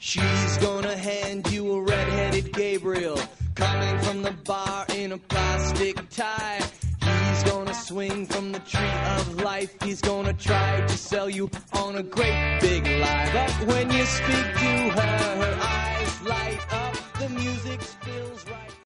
She's gonna hand you a red-headed Gabriel coming from the bar in a plastic tie. He's gonna swing from the tree of life. He's gonna try to sell you on a great big lie. But when you speak to her, her eyes light up. The music fills right.